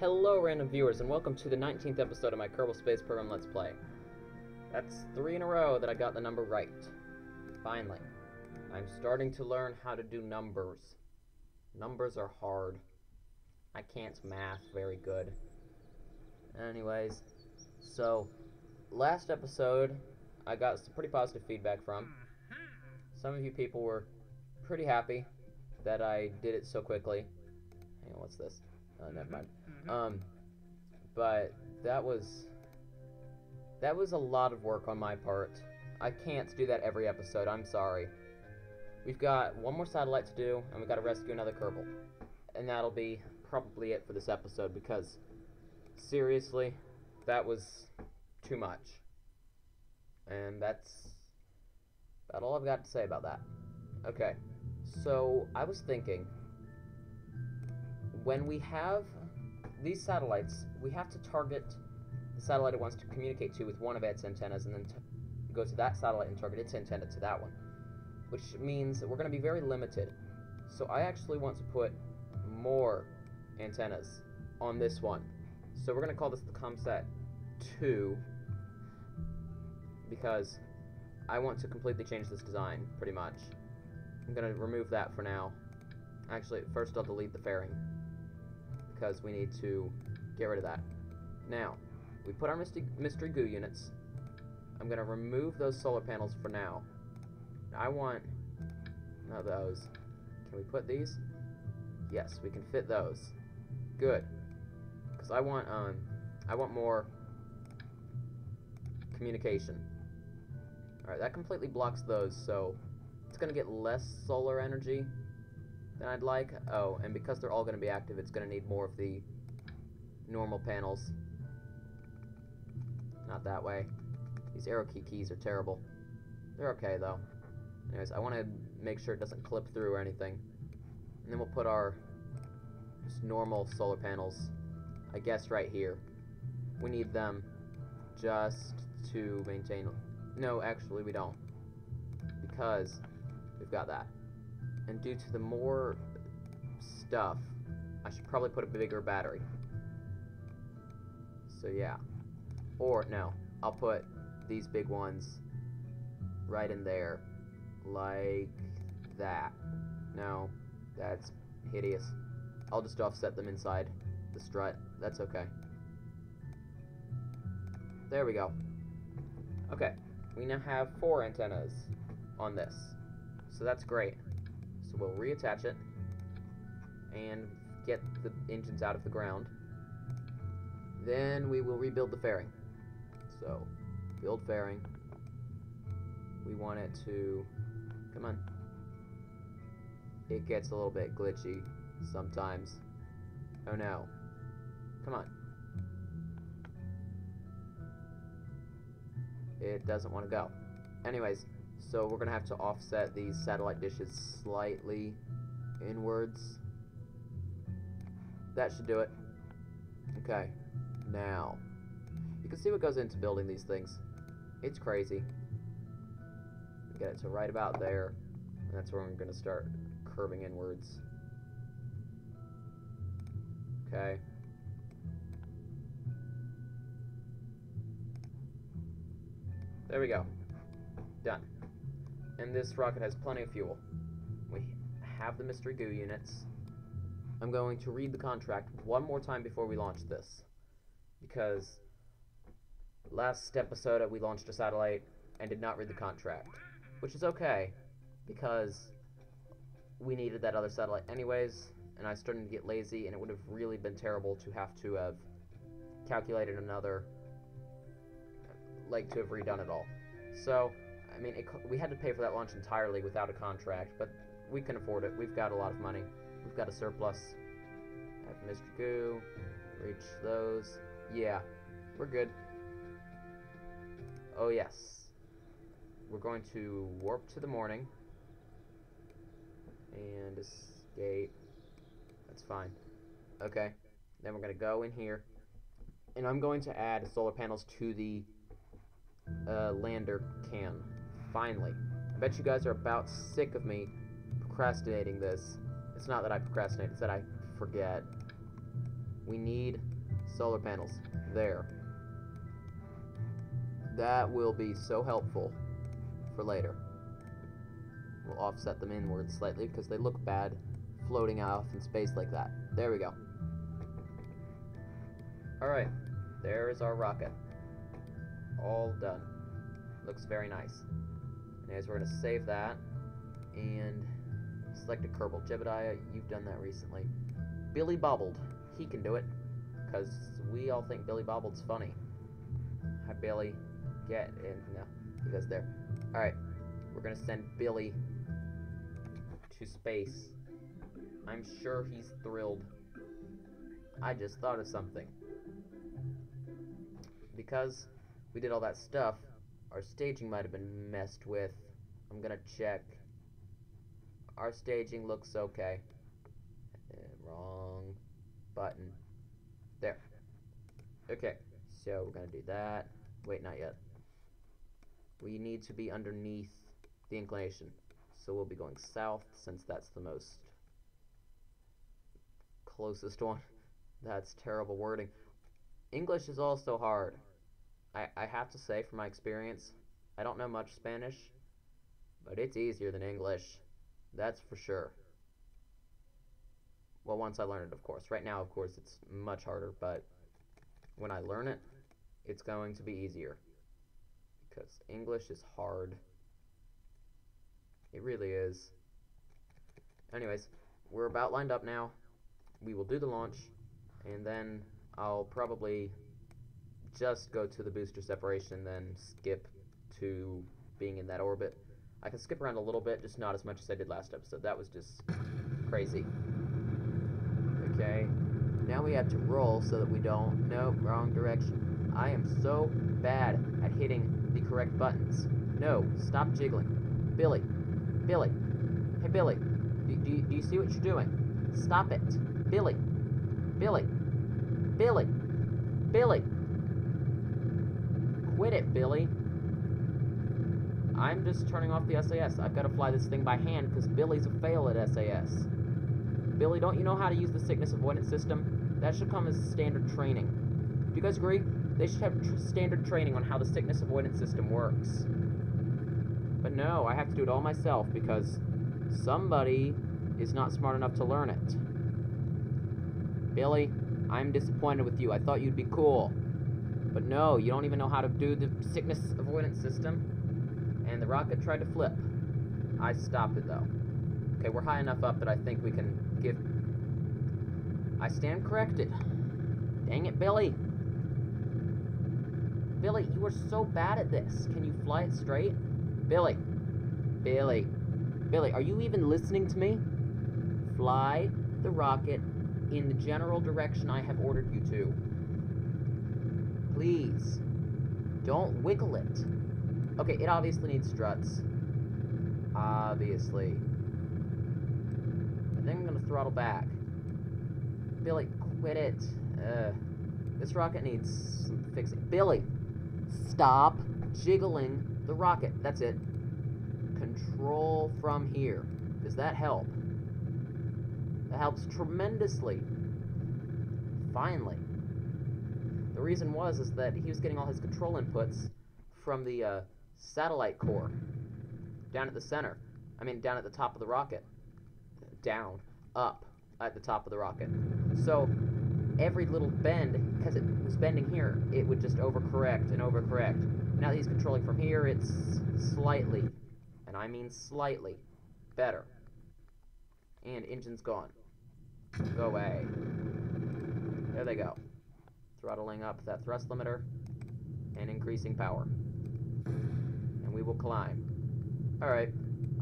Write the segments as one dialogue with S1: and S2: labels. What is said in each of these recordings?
S1: Hello, random viewers, and welcome to the 19th episode of my Kerbal Space Program Let's Play. That's three in a row that I got the number right. Finally. I'm starting to learn how to do numbers. Numbers are hard. I can't math very good. Anyways, so, last episode, I got some pretty positive feedback from. Some of you people were pretty happy that I did it so quickly. Hang on, what's this? Uh, never mind. Um, but that was that was a lot of work on my part. I can't do that every episode. I'm sorry. We've got one more satellite to do, and we've got to rescue another Kerbal, and that'll be probably it for this episode because seriously, that was too much. And that's about all I've got to say about that. Okay, so I was thinking when we have these satellites, we have to target the satellite it wants to communicate to with one of its antennas and then go to that satellite and target its antenna to that one. Which means that we're going to be very limited. So I actually want to put more antennas on this one. So we're going to call this the ComSat 2 because I want to completely change this design, pretty much. I'm going to remove that for now. Actually, first I'll delete the fairing because we need to get rid of that. Now, we put our mystery, goo units. I'm going to remove those solar panels for now. I want... No, those. Can we put these? Yes, we can fit those. Good. Because I want, um, I want more communication. Alright, that completely blocks those, so it's going to get less solar energy than I'd like. Oh, and because they're all going to be active, it's going to need more of the normal panels. Not that way. These arrow key keys are terrible. They're okay, though. Anyways, I want to make sure it doesn't clip through or anything. And then we'll put our just normal solar panels, I guess, right here. We need them just to maintain... No, actually, we don't. Because we've got that. And due to the more stuff, I should probably put a bigger battery. So yeah. Or, no, I'll put these big ones right in there. Like that. No, that's hideous. I'll just offset them inside the strut. That's okay. There we go. Okay, we now have four antennas on this. So that's great. So we'll reattach it and get the engines out of the ground. Then we will rebuild the fairing. So, build fairing. We want it to... Come on. It gets a little bit glitchy sometimes. Oh no. Come on. It doesn't want to go. Anyways, so we're going to have to offset these satellite dishes slightly inwards. That should do it. Okay, now, you can see what goes into building these things. It's crazy. Get it to right about there, and that's where I'm going to start curving inwards. Okay. There we go. Done. And this rocket has plenty of fuel. We have the mystery goo units. I'm going to read the contract one more time before we launch this. Because last episode we launched a satellite and did not read the contract. Which is okay, because we needed that other satellite anyways, and I started to get lazy, and it would have really been terrible to have to have calculated another, like to have redone it all. So, mean, it, we had to pay for that launch entirely without a contract, but we can afford it. We've got a lot of money. We've got a surplus. Have Mr. Goo. Reach those. Yeah, we're good. Oh, yes. We're going to warp to the morning. And escape. That's fine. Okay. Then we're going to go in here. And I'm going to add solar panels to the uh, lander can. Finally. I bet you guys are about sick of me procrastinating this. It's not that I procrastinate, it's that I forget we need solar panels. There. That will be so helpful for later. We'll offset them inward slightly because they look bad floating off in space like that. There we go. Alright, there is our rocket. All done. Looks very nice. Anyways, we're going to save that and select a Kerbal. Jebediah, you've done that recently. Billy Bobbled. He can do it because we all think Billy Bobbled's funny. Hi, Billy. Get in. No, he goes there. Alright, we're going to send Billy to space. I'm sure he's thrilled. I just thought of something. Because we did all that stuff, our staging might have been messed with. I'm gonna check. Our staging looks okay. Uh, wrong button. There. Okay, so we're gonna do that. Wait, not yet. We need to be underneath the inclination. So we'll be going south since that's the most closest one. That's terrible wording. English is also hard. I, I have to say, from my experience, I don't know much Spanish, but it's easier than English. That's for sure. Well, once I learn it, of course. Right now, of course, it's much harder, but when I learn it, it's going to be easier. Because English is hard. It really is. Anyways, we're about lined up now. We will do the launch, and then I'll probably just go to the booster separation, then skip to being in that orbit. I can skip around a little bit, just not as much as I did last episode. That was just crazy. Okay, now we have to roll so that we don't... Nope, wrong direction. I am so bad at hitting the correct buttons. No, stop jiggling. Billy, Billy, hey Billy, do, do, do you see what you're doing? Stop it. Billy, Billy, Billy, Billy. Quit it, Billy. I'm just turning off the SAS. I've got to fly this thing by hand because Billy's a fail at SAS. Billy, don't you know how to use the sickness avoidance system? That should come as standard training. Do you guys agree? They should have tr standard training on how the sickness avoidance system works. But no, I have to do it all myself because somebody is not smart enough to learn it. Billy, I'm disappointed with you. I thought you'd be cool. But no, you don't even know how to do the sickness avoidance system. And the rocket tried to flip. I stopped it though. Okay, we're high enough up that I think we can give... I stand corrected. Dang it, Billy. Billy, you are so bad at this. Can you fly it straight? Billy. Billy. Billy, are you even listening to me? Fly the rocket in the general direction I have ordered you to. Please. Don't wiggle it. Okay, it obviously needs struts. Obviously. I think I'm gonna throttle back. Billy, quit it. Uh, this rocket needs some fixing. Billy, stop jiggling the rocket. That's it. Control from here. Does that help? That helps tremendously. Finally. The reason was is that he was getting all his control inputs from the uh, satellite core down at the center. I mean, down at the top of the rocket. Down, up, at the top of the rocket. So every little bend, because it was bending here, it would just overcorrect and overcorrect. Now that he's controlling from here, it's slightly, and I mean slightly, better. And engine's gone. Go away. There they go. Throttling up that thrust limiter and increasing power. And we will climb. Alright,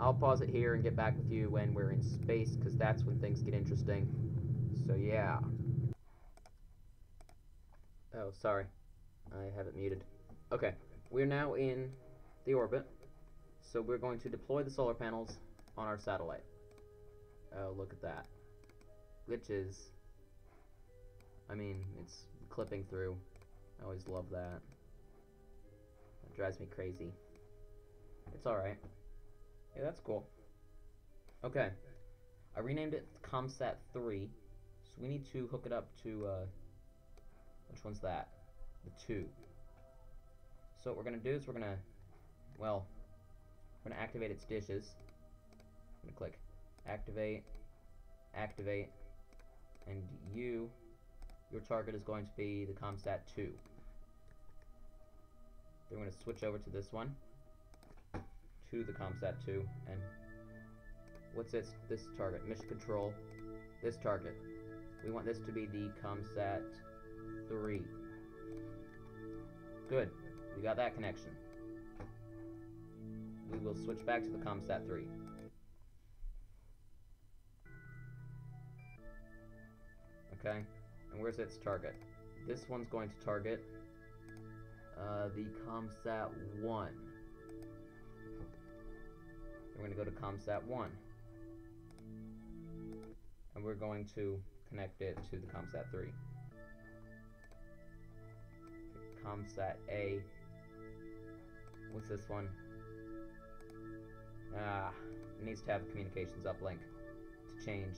S1: I'll pause it here and get back with you when we're in space, because that's when things get interesting. So yeah. Oh, sorry. I have it muted. Okay, we're now in the orbit, so we're going to deploy the solar panels on our satellite. Oh, look at that. Glitches. I mean, it's clipping through. I always love that. That drives me crazy. It's alright. Yeah, that's cool. Okay. I renamed it ComSat 3, so we need to hook it up to uh, Which one's that? The 2. So what we're going to do is we're going to, well, we're going to activate its dishes. I'm going to click activate, activate, and you, your target is going to be the ComSat 2. Then we're going to switch over to this one, to the ComSat 2, and what's this, this target? Mission control, this target. We want this to be the ComSat 3. Good, we got that connection. We will switch back to the ComSat 3. Okay, and where's its target? This one's going to target uh, the ComSat 1. We're going to go to ComSat 1. And we're going to connect it to the ComSat 3. ComSat A. What's this one? Ah, it needs to have communications uplink to change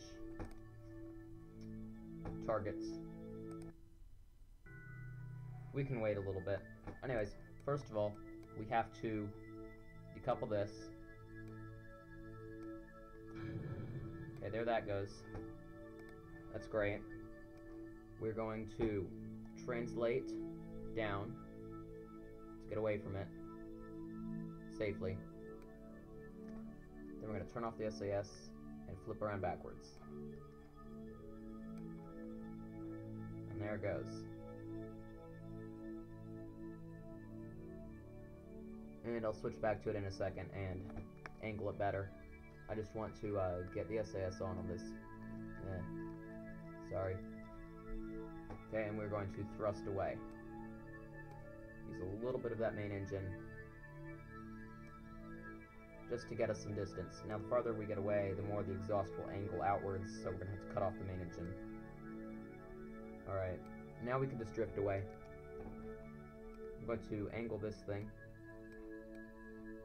S1: targets. We can wait a little bit. Anyways, first of all, we have to decouple this. Okay, there that goes. That's great. We're going to translate down. Let's get away from it safely. Then we're going to turn off the SAS and flip around backwards. There it goes. And I'll switch back to it in a second and angle it better. I just want to uh, get the SAS on on this. Eh, sorry. Okay, and we're going to thrust away. Use a little bit of that main engine just to get us some distance. Now, the farther we get away, the more the exhaust will angle outwards, so we're going to have to cut off the main engine. Alright, now we can just drift away. I'm going to angle this thing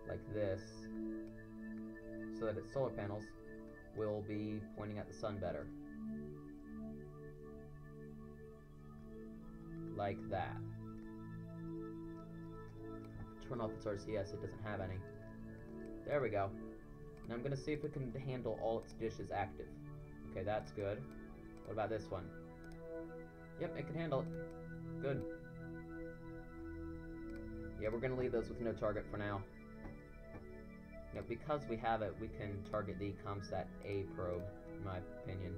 S1: like this so that its solar panels will be pointing at the sun better. Like that. Turn off its RCS, it doesn't have any. There we go. Now I'm gonna see if it can handle all its dishes active. Okay, that's good. What about this one? Yep, it can handle it. Good. Yeah, we're gonna leave those with no target for now. Know, because we have it, we can target the ComSat A probe, in my opinion.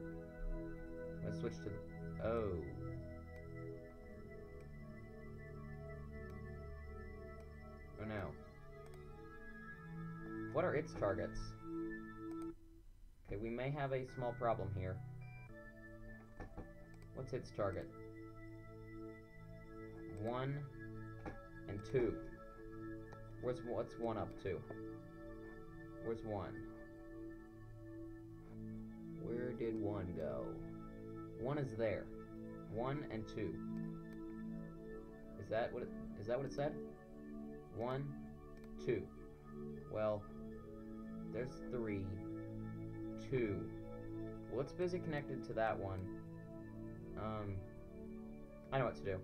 S1: Let's switch to... Oh. Oh no. What are its targets? Okay, we may have a small problem here. What's its target? One and two. Where's what's one up to? Where's one? Where did one go? One is there. One and two. Is that what it, is that what it said? One, two. Well, there's three, two. It's busy connected to that one. Um, I know what to do.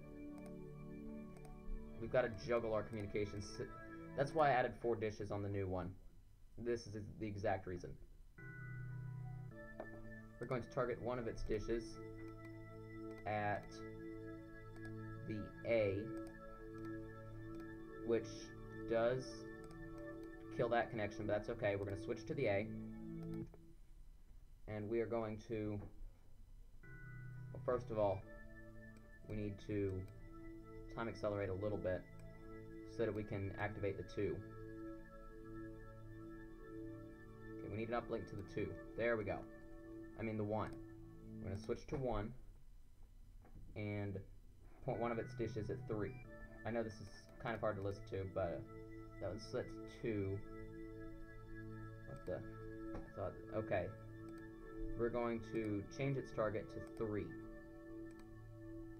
S1: We've got to juggle our communications. That's why I added four dishes on the new one. This is the exact reason. We're going to target one of its dishes at the A, which does kill that connection, but that's okay. We're going to switch to the A. And we are going to, well, first of all, we need to time accelerate a little bit so that we can activate the 2. Okay, we need an uplink to the 2. There we go. I mean the 1. We're going to switch to 1 and point one of its dishes at 3. I know this is kind of hard to listen to, but that set to 2. What the? I thought, okay. We're going to change its target to 3.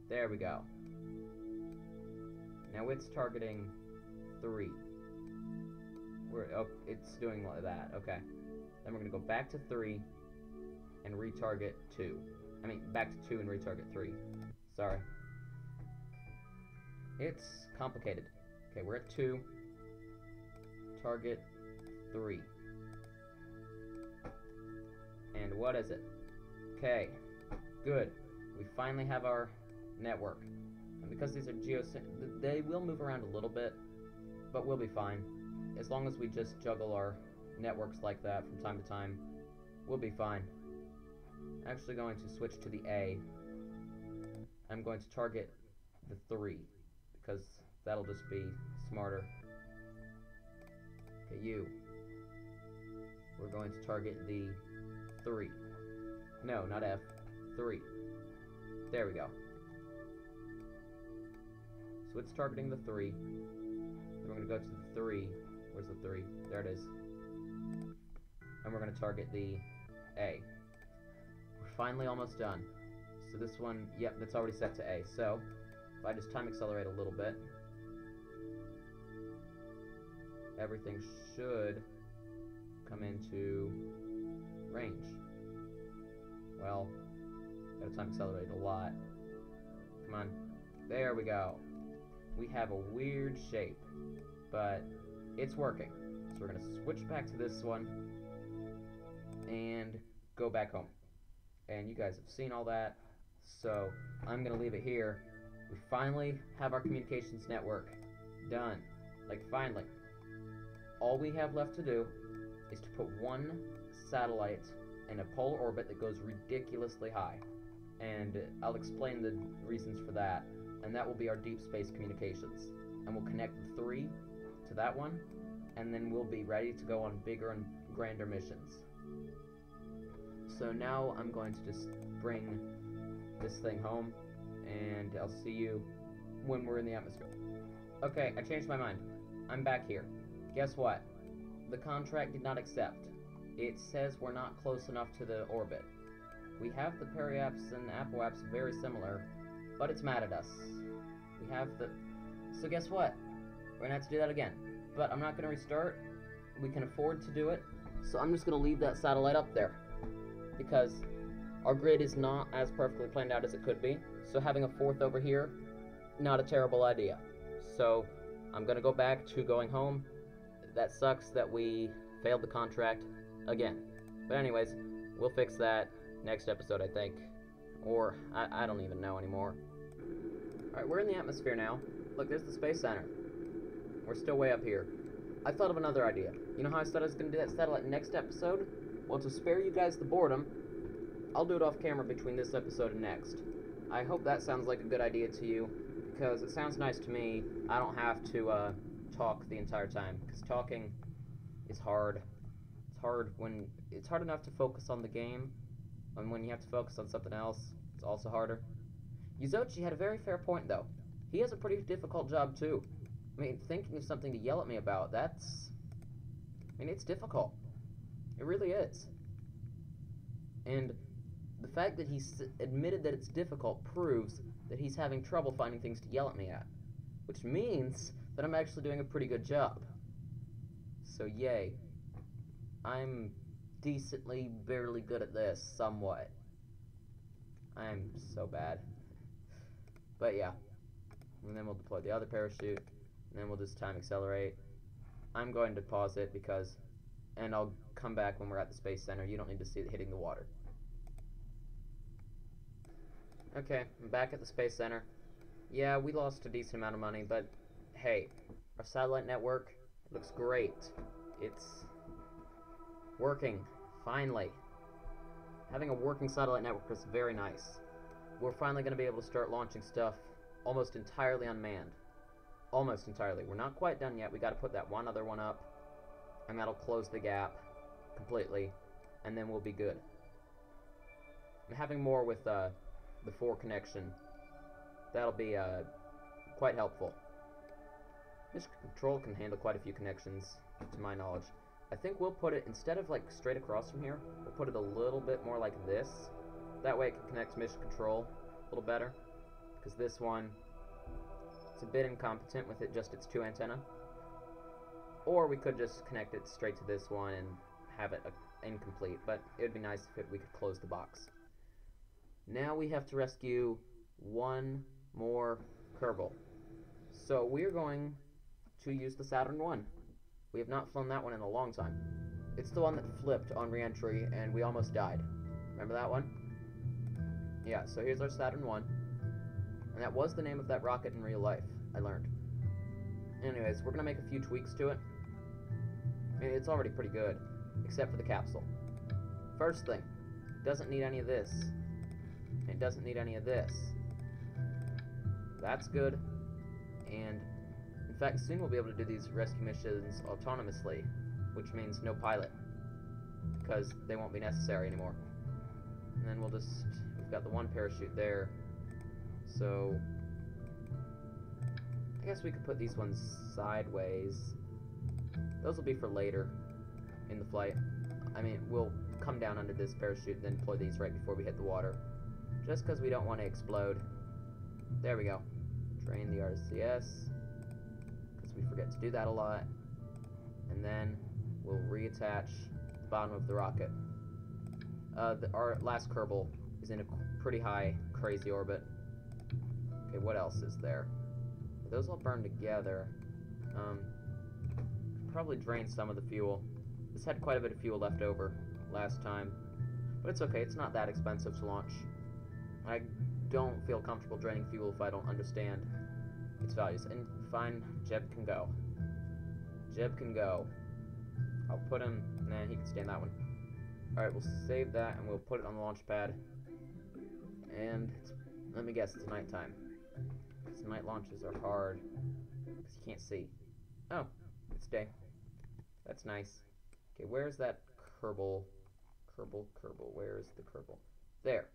S1: There we go. Now it's targeting 3. We're, oh, it's doing like that. Okay. Then we're going to go back to 3 and retarget 2. I mean, back to 2 and retarget 3. Sorry. It's complicated. Okay, we're at two. Target three. And what is it? Okay, good. We finally have our network. And because these are geosync, they will move around a little bit, but we'll be fine. As long as we just juggle our networks like that from time to time, we'll be fine. I'm actually going to switch to the A. I'm going to target the 3, because that'll just be smarter. Okay, you. We're going to target the 3. No, not F. 3. There we go. So it's targeting the 3. And we're going to go to the 3. Where's the 3? There it is. And we're going to target the A. We're finally almost done. So this one, yep, that's already set to A. So, if I just time accelerate a little bit, everything should come into range. Well, gotta time accelerate a lot. Come on. There we go. We have a weird shape, but it's working. So we're gonna switch back to this one and go back home. And you guys have seen all that, so I'm gonna leave it here. We finally have our communications network done. Like finally. All we have left to do is to put one satellite in a polar orbit that goes ridiculously high. And I'll explain the reasons for that. And that will be our deep space communications. And we'll connect the three to that one, and then we'll be ready to go on bigger and grander missions. So now I'm going to just bring this thing home, and I'll see you when we're in the atmosphere. Okay, I changed my mind. I'm back here. Guess what? The contract did not accept. It says we're not close enough to the orbit. We have the periaps and apoaps very similar, but it's mad at us. We have the... So guess what? We're gonna have to do that again. But I'm not gonna restart. We can afford to do it. So I'm just gonna leave that satellite up there. Because our grid is not as perfectly planned out as it could be. So having a fourth over here, not a terrible idea. So I'm gonna go back to going home. That sucks that we failed the contract again. But anyways, we'll fix that next episode, I think. Or, I, I don't even know anymore. Alright, we're in the atmosphere now. Look, there's the Space Center. We're still way up here. I thought of another idea. You know how I said I was going to do that satellite next episode? Well, to spare you guys the boredom, I'll do it off camera between this episode and next. I hope that sounds like a good idea to you, because it sounds nice to me. I don't have to uh, talk the entire time, because talking is hard. It's hard when it's hard enough to focus on the game, and when you have to focus on something else, it's also harder. Yuzochi had a very fair point, though. He has a pretty difficult job, too. I mean, thinking of something to yell at me about, that's... I mean, it's difficult. It really is. And the fact that he's admitted that it's difficult proves that he's having trouble finding things to yell at me at. Which means that I'm actually doing a pretty good job. So, yay. I'm decently, barely good at this, somewhat. I'm so bad. But yeah. And then we'll deploy the other parachute. And then we'll just time accelerate. I'm going to pause it because, and I'll come back when we're at the Space Center. You don't need to see it hitting the water. Okay, I'm back at the Space Center. Yeah, we lost a decent amount of money, but hey, our satellite network looks great. It's working, finally. Having a working satellite network is very nice. We're finally going to be able to start launching stuff almost entirely unmanned. Almost entirely. We're not quite done yet. We got to put that one other one up, and that'll close the gap completely, and then we'll be good. And having more with uh, the 4 connection, that'll be uh, quite helpful. This control can handle quite a few connections, to my knowledge. I think we'll put it, instead of like straight across from here, we'll put it a little bit more like this. That way it can connect to mission control a little better. Because this one, it's a bit incompetent with it just its two antenna. Or we could just connect it straight to this one and have it uh, incomplete, but it would be nice if it, we could close the box. Now we have to rescue one more Kerbal. So we're going to use the Saturn 1. We have not flown that one in a long time. It's the one that flipped on reentry and we almost died. Remember that one? Yeah, so here's our Saturn 1. And that was the name of that rocket in real life, I learned. Anyways, we're gonna make a few tweaks to it. I mean, It's already pretty good, except for the capsule. First thing, it doesn't need any of this. It doesn't need any of this. That's good. And in fact, soon we'll be able to do these rescue missions autonomously, which means no pilot, because they won't be necessary anymore. And then we'll just, we've got the one parachute there, so I guess we could put these ones sideways. Those will be for later in the flight. I mean, we'll come down under this parachute and then deploy these right before we hit the water. Just because we don't want to explode. There we go. Drain the RCS. Because we forget to do that a lot. And then we'll reattach the bottom of the rocket. Uh, the, our last Kerbal is in a pretty high, crazy orbit. Okay, what else is there? Those all burn together. Um, probably drain some of the fuel. This had quite a bit of fuel left over last time. But it's okay, it's not that expensive to launch. I don't feel comfortable draining fuel if I don't understand its values. And fine, Jeb can go. Jeb can go. I'll put him... Nah, he can stay in that one. Alright, we'll save that and we'll put it on the launch pad. And let me guess, it's nighttime. Because night launches are hard. Because you can't see. Oh, it's day. That's nice. Okay, where's that Kerbal? Kerbal, Kerbal, where is the Kerbal? There.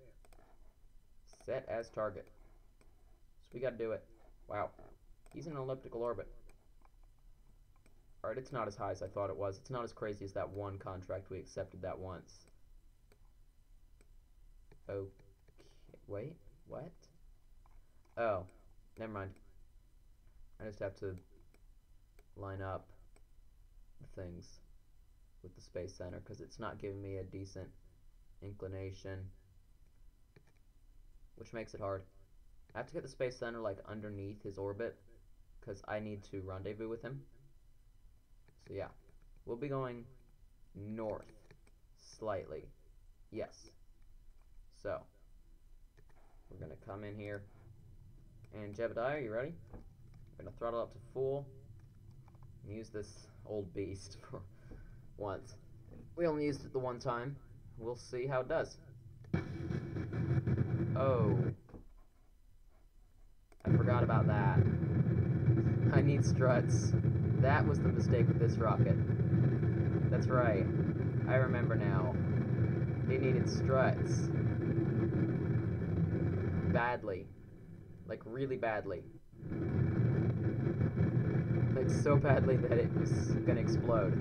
S1: Set as target. So we gotta do it. Wow. He's in an elliptical orbit. Alright, it's not as high as I thought it was. It's not as crazy as that one contract we accepted that once. Okay, wait, what? Oh, never mind. I just have to line up the things with the Space Center because it's not giving me a decent inclination, which makes it hard. I have to get the Space Center like underneath his orbit because I need to rendezvous with him. So yeah, we'll be going north slightly. Yes. So, we're going to come in here. And Jebediah, you ready? We're going to throttle up to full. And use this old beast for once. We only used it the one time. We'll see how it does. Oh. I forgot about that. I need struts. That was the mistake with this rocket. That's right. I remember now. It needed struts. Badly. Like, really badly. Like, so badly that it was gonna explode.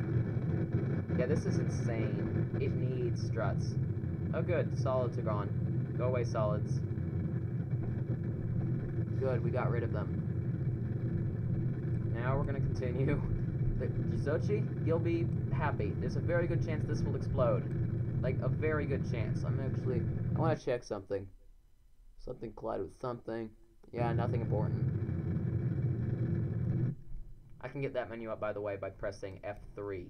S1: Yeah, this is insane. It needs struts. Oh good, solids are gone. Go away, solids. Good, we got rid of them. Now we're gonna continue. The you'll be happy. There's a very good chance this will explode. Like, a very good chance. I'm actually... I want to check something. Something collided with something. Yeah, nothing important. I can get that menu up, by the way, by pressing F3.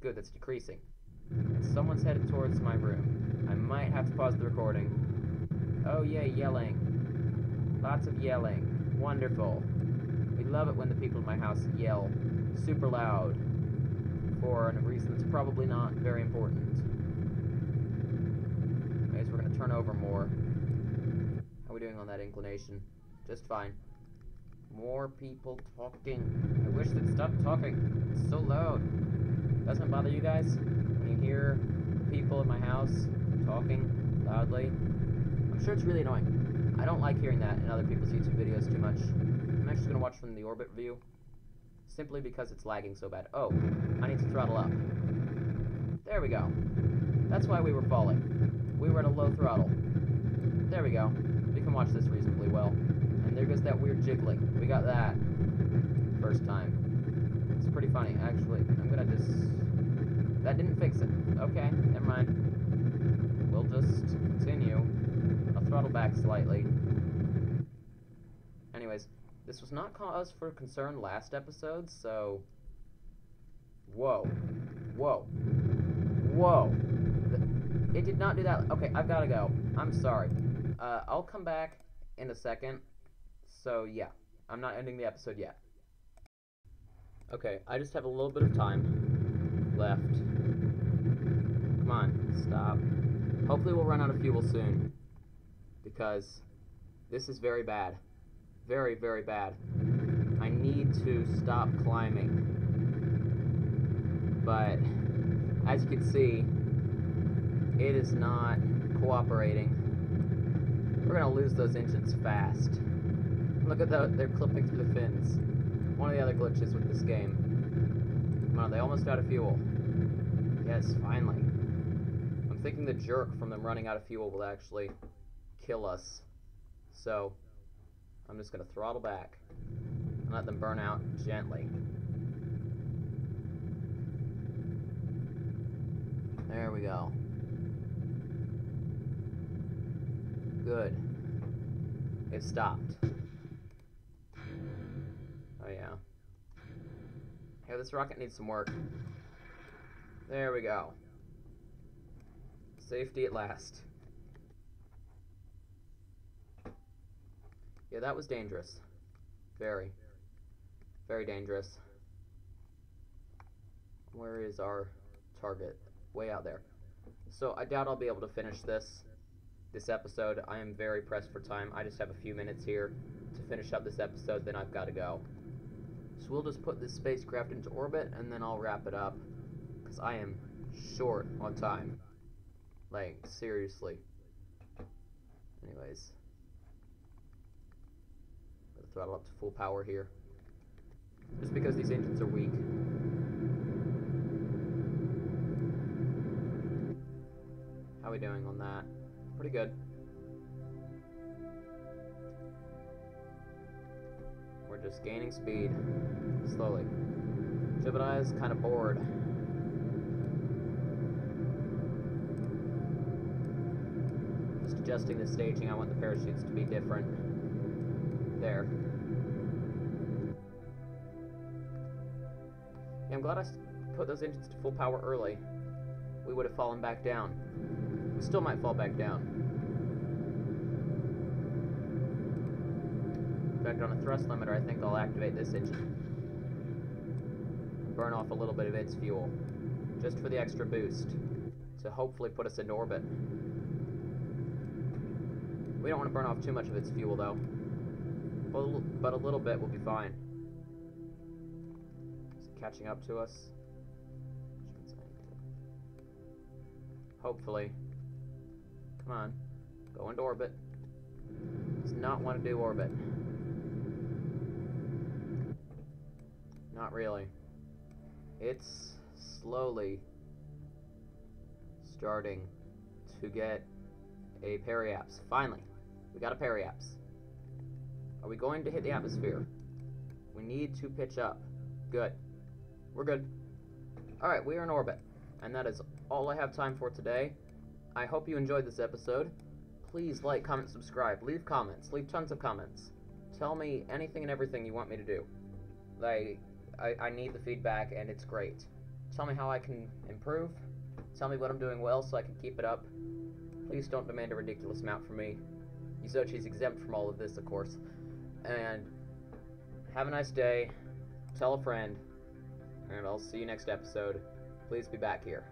S1: Good, that's decreasing. Someone's headed towards my room. I might have to pause the recording. Oh, yeah, yelling. Lots of yelling. Wonderful. Love it when the people in my house yell super loud for a reason that's probably not very important. Anyways, we're going to turn over more. How are we doing on that inclination? Just fine. More people talking. I wish they'd stop talking. It's so loud. Doesn't it bother you guys? When you hear people in my house talking loudly? I'm sure it's really annoying. I don't like hearing that in other people's YouTube videos too much. I'm actually going to watch from the orbit view. Simply because it's lagging so bad. Oh, I need to throttle up. There we go. That's why we were falling. We were at a low throttle. There we go. We can watch this reasonably well. And there goes that weird jiggling. We got that. First time. It's pretty funny, actually. I'm gonna just... That didn't fix it. Okay, never mind. We'll just continue. I'll throttle back slightly. This was not cause for concern last episode, so. Whoa. Whoa. Whoa. It did not do that. Okay, I've gotta go. I'm sorry. Uh, I'll come back in a second. So, yeah. I'm not ending the episode yet. Okay, I just have a little bit of time left. Come on, stop. Hopefully we'll run out of fuel soon. Because this is very bad. Very, very bad. I need to stop climbing. But, as you can see, it is not cooperating. We're gonna lose those engines fast. Look at that, they're clipping through the fins. One of the other glitches with this game. Come on, they almost out of fuel. Yes, finally. I'm thinking the jerk from them running out of fuel will actually kill us. So, I'm just gonna throttle back and let them burn out gently. There we go. Good. It stopped. Oh yeah. Yeah, this rocket needs some work. There we go. Safety at last. Yeah, that was dangerous. Very. Very dangerous. Where is our target? Way out there. So I doubt I'll be able to finish this this episode. I am very pressed for time. I just have a few minutes here to finish up this episode, then I've got to go. So we'll just put this spacecraft into orbit, and then I'll wrap it up. Because I am short on time. Like, seriously. Anyways. The throttle up to full power here. Just because these engines are weak. How are we doing on that? Pretty good. We're just gaining speed. Slowly. Jebediah is kind of bored. Just adjusting the staging, I want the parachutes to be different. There. I'm glad I put those engines to full power early. We would have fallen back down. We still might fall back down. In fact, on a thrust limiter, I think I'll activate this engine. Burn off a little bit of its fuel. Just for the extra boost. To hopefully put us into orbit. We don't want to burn off too much of its fuel, though. But a little bit will be fine. Catching up to us? Hopefully. Come on. Go into orbit. Does not want to do orbit. Not really. It's slowly starting to get a periaps. Finally, we got a periaps. Are we going to hit the atmosphere? We need to pitch up. Good. We're good. Alright, we are in orbit. And that is all I have time for today. I hope you enjoyed this episode. Please like, comment, subscribe. Leave comments. Leave tons of comments. Tell me anything and everything you want me to do. Like, I, I need the feedback, and it's great. Tell me how I can improve. Tell me what I'm doing well so I can keep it up. Please don't demand a ridiculous amount from me. Yuzochi's exempt from all of this, of course. And have a nice day. Tell a friend. And I'll see you next episode. Please be back here.